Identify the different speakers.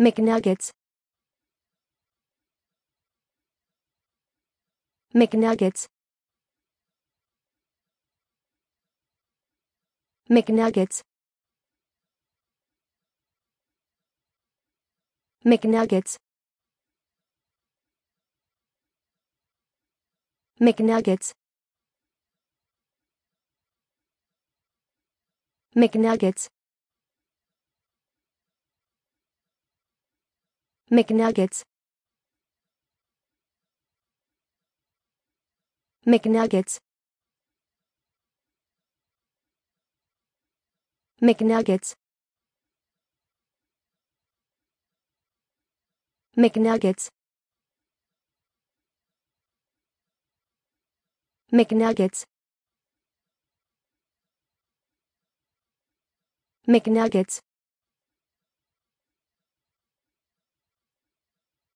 Speaker 1: McNuggets McNuggets McNuggets McNuggets McNuggets McNuggets McNuggets. McNuggets. McNuggets. McNuggets. McNuggets. McNuggets